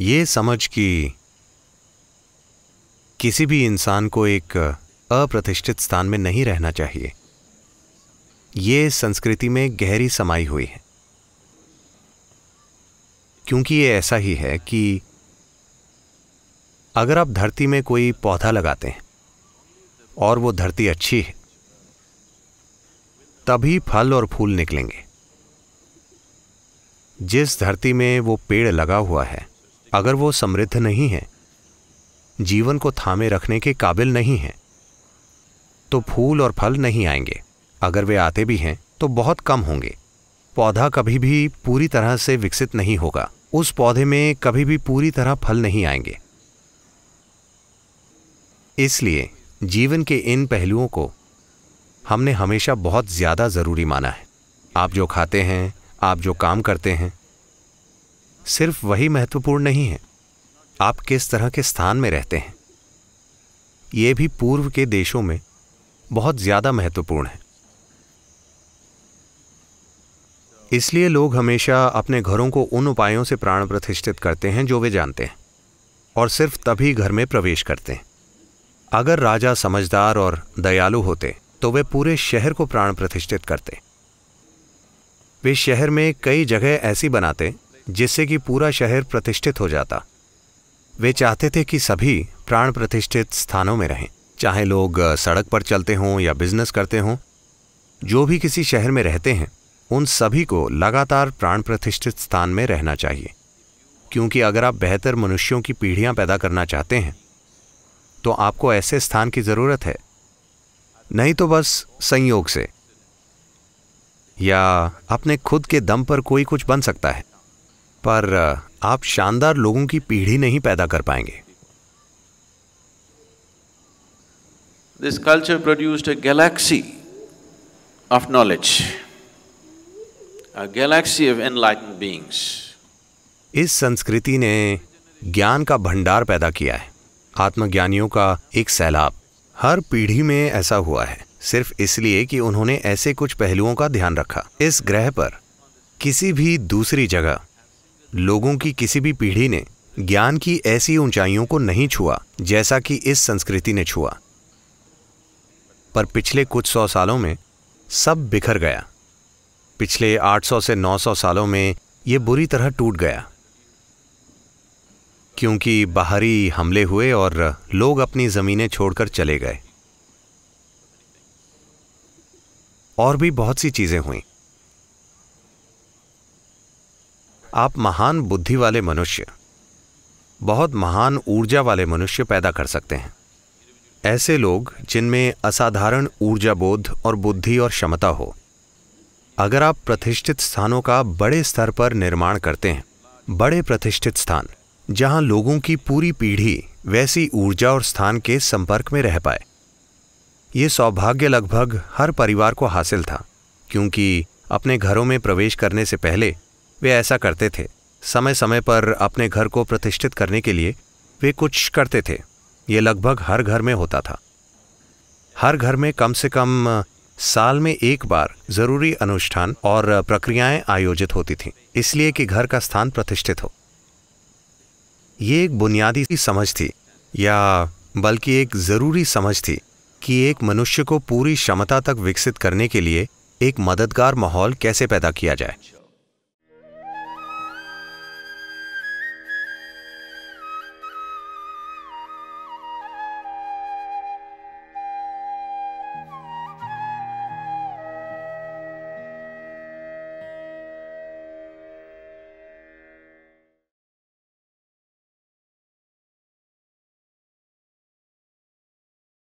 ये समझ कि किसी भी इंसान को एक अप्रतिष्ठित स्थान में नहीं रहना चाहिए। ये संस्कृति में गहरी समाई हुई है। क्योंकि ये ऐसा ही है कि अगर आप धरती में कोई पौधा लगाते हैं और वो धरती अच्छी है, तभी फल और फूल निकलेंगे। जिस धरती में वो पेड़ लगा हुआ है अगर वो समृद्ध नहीं है, जीवन को थामे रखने के काबिल नहीं है तो फूल और फल नहीं आएँगे। अगर वे आते भी हैं तो बहुत कम होंगे। पौधा कभी भी पूरी तरह से विकसित नहीं होगा। उस पौधे में कभी भी पूरी तरह फल नहीं आएँगे। इसलिए जीवन के इन पहलुओं को हमने हमेशा बहुत ज़्यादा ज़रूरी माना है। आप जो खाते हैं, आप जो काम करते हैं सिर्फ़ वही महत्वपूर्ण नहीं है। आप किस तरह के स्थान में रहते हैं? ये भी पूर्व के देशों में बहुत ज़्यादा महत्वपूर्ण है। इसलिए लोग हमेशा अपने घरों को उन उपायों से प्राण प्रतिष्ठित करते हैं जो वे जानते हैं, और सिर्फ़ तभी घर में प्रवेश करते हैं। अगर राजा समझदार और दयालु होते तो वे पूरे शहर को प्राण प्रतिष्ठित करते। वे शहर में कई जगह ऐसी बनाते जिससे कि पूरा शहर प्रतिष्ठित हो जाता। वे चाहते थे कि सभी प्राण प्रतिष्ठित स्थानों में रहें, चाहे लोग सड़क पर चलते हों या बिज़नेस करते हों। जो भी किसी शहर में रहते हैं, उन सभी को लगातार प्राण प्रतिष्ठित स्थान में रहना चाहिए। क्योंकि अगर आप बेहतर मनुष्यों की पीढ़ियाँ पैदा करना चाहते हैं तो आपको ऐसे स्थान की ज़रूरत है। नहीं तो बस संयोग से, या अपने खुद के दम पर कोई कुछ बन सकता है। पर आप शानदार लोगों की पीढ़ी नहीं पैदा कर पाएँगे This culture produced a galaxy of knowledge. a galaxy of enlightened beings. इस संस्कृति ने ज्ञान का भंडार पैदा किया है आत्मज्ञानियों का एक सैलाब हर पीढ़ी में ऐसा हुआ है सिर्फ़ इसलिए कि उन्होंने ऐसे कुछ पहलुओं का ध्यान रखा इस ग्रह पर किसी भी दूसरी जगह लोगों की किसी भी पीढ़ी ने ज्ञान की ऐसी ऊंचाइयों को नहीं छुआ, जैसा कि इस संस्कृति ने छुआ। पर पिछले कुछ सौ सालों में सब बिखर गया। पिछले 800 से 900 सालों में ये बुरी तरह टूट गया। क्योंकि बाहरी हमले हुए और लोग अपनी जमीनें छोड़कर चले गए। और भी बहुत सी चीज़ें हुई। आप महान बुद्धि वाले मनुष्य, बहुत महान ऊर्जा वाले मनुष्य पैदा कर सकते हैं। ऐसे लोग जिनमें असाधारण ऊर्जा बोध और बुद्धि और क्षमता हो, अगर आप प्रतिष्ठित स्थानों का बड़े स्तर पर निर्माण करते हैं, बड़े प्रतिष्ठित स्थान, जहाँ लोगों की पूरी पीढ़ी वैसी ऊर्जा और स्थान के संपर्क में रह पाए। ये सौभाग्य लगभग हर परिवार को हासिल था, क्योंकि अपने घरों में प्रवेश करने से पहले वे ऐसा करते थे। समय समय पर अपने घर को प्रतिष्ठित करने के लिए वे कुछ करते थे। ये लगभग हर घर में होता था। हर घर में कम से कम, साल में एक बार ज़रूरी अनुष्ठान और प्रक्रियाएँ आयोजित होती थीं, इसलिए कि घर का स्थान प्रतिष्ठित हो। ये एक बुनियादी सी समझ थी, या बल्कि एक ज़रूरी समझ थी कि एक मनुष्य को पूरी क्षमता तक विकसित करने के लिए एक मददगार माहौल कैसे पैदा किया जाए।